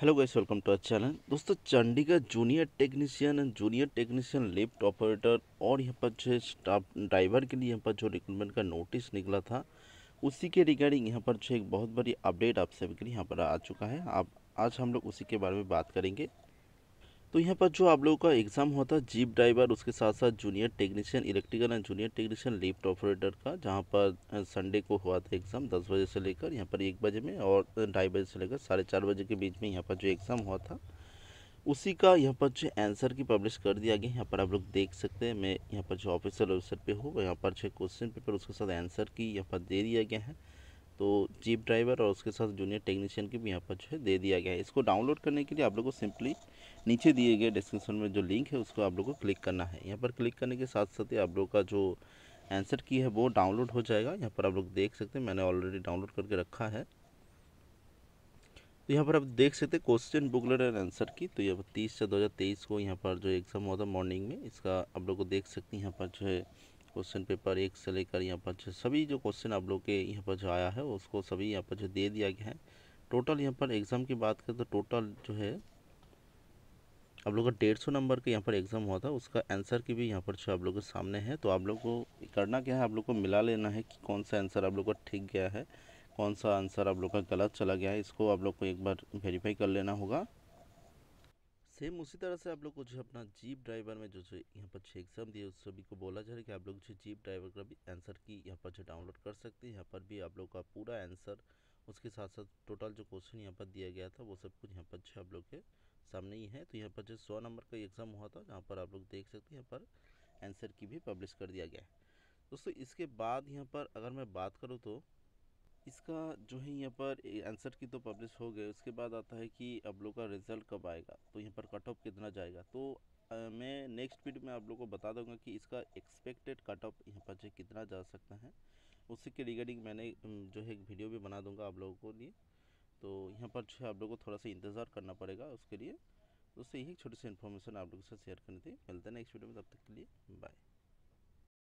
Hello guys welcome to our channel दोस्तों, Chandigarh junior technician and junior technician lift operator और यहाँ पर जो स्टाफ ड्राइवर के लिए यहाँ पर जो रिक्रूटमेंट का नोटिस निकला था, उसी के रिगार्डिंग यहाँ पर जो एक बहुत बड़ी अपडेट आप सभी के लिए यहाँ पर आ चुका है। आप, आज हम लोग उसी के बारे में बात करेंगे। तो यहाँ पर जो आप लोगों का एग्ज़ाम हुआ था जीप ड्राइवर उसके साथ साथ junior technician electrical and junior technician lift operator का, जहाँ पर संडे को हुआ था एग्ज़ाम दस बजे से लेकर यहाँ पर एक बजे में और ढाई बजे से लेकर साढ़े चार बजे के बीच में यहाँ पर जो एग्ज़ाम हुआ था, उसी का यहाँ पर जो आंसर की पब्लिश कर दिया गया। यहाँ पर आप लोग देख सकते हैं, मैं यहाँ पर जो ऑफिशियल वेबसाइट पे हूँ यहाँ पर जो क्वेश्चन पेपर उसके साथ आंसर की यहाँ पर दे दिया गया है। तो जीप ड्राइवर और उसके साथ जूनियर टेक्नीशियन की भी यहाँ पर जो है, दे दिया गया है। इसको डाउनलोड करने के लिए आप लोग को सिंपली नीचे दिए गए डिस्क्रिप्शन में जो लिंक है, उसको आप लोग को क्लिक करना है। यहाँ पर क्लिक करने के साथ साथ ही आप लोग का जो आंसर की है, वो डाउनलोड हो जाएगा। यहाँ पर आप लोग देख सकते हैं, मैंने ऑलरेडी डाउनलोड करके रखा है। तो यहाँ पर आप देख सकते हैं क्वेश्चन बुकलेट एंड आंसर की तो यहाँ पर तीस से दो हज़ार तेईस को यहाँ पर जो एग्ज़ाम हुआ था मॉर्निंग में, इसका आप लोग को देख सकते हैं, यहाँ पर जो है क्वेश्चन पेपर एक से लेकर यहाँ पर जो सभी जो क्वेश्चन आप लोग के यहाँ पर जो आया है, उसको सभी यहाँ पर जो दे दिया गया है। टोटल यहाँ पर एग्ज़ाम की बात करें तो टोटल जो है, आप लोग का डेढ़ सौ नंबर का यहाँ पर एग्ज़ाम हुआ था, उसका आंसर की भी यहाँ पर जो आप लोग के सामने है। तो आप लोग को करना क्या है, आप लोग को मिला लेना है कि कौन सा आंसर आप लोग का ठीक गया है, कौन सा आंसर आप लोग का गलत चला गया है, इसको आप लोग को एक बार वेरीफाई कर लेना होगा। सेम उसी तरह से आप लोग को जो अपना जीप ड्राइवर में जो जो यहाँ पर छः एग्ज़ाम दिए, उस सभी को बोला जा रहा है कि आप लोग जो जीप ड्राइवर का भी आंसर की यहाँ पर जो डाउनलोड कर सकते हैं। यहाँ पर भी आप लोग का पूरा आंसर, उसके साथ साथ टोटल जो क्वेश्चन यहाँ पर दिया गया था, वो सब कुछ यहाँ पर जो आप लोग के सामने ही है। तो यहाँ पर जो सौ नंबर का एग्ज़ाम हुआ था, जहाँ पर आप लोग देख सकते हैं, यहाँ पर आंसर की भी पब्लिश कर दिया गया है। दोस्तों, इसके बाद यहाँ पर अगर मैं बात करूँ तो इसका जो है यहाँ पर आंसर की तो पब्लिश हो गए उसके बाद आता है कि आप लोग का रिज़ल्ट कब आएगा तो यहाँ पर कट ऑफ़ कितना जाएगा। तो आ, मैं नेक्स्ट वीडियो में आप लोग को बता दूँगा कि इसका एक्सपेक्टेड कट ऑफ़ यहाँ पर जो कितना जा सकता है। उसी के रिगार्डिंग मैंने जो है एक वीडियो भी बना दूँगा आप लोगों को लिए। तो यहाँ पर जो है आप लोग को थोड़ा सा इंतज़ार करना पड़ेगा उसके लिए। तो उससे यही छोटी सी इन्फॉर्मेशन आप लोगों के साथ शेयर करनी थी मिलते हैं नेक्स्ट वीडियो में तब तक के लिए बाय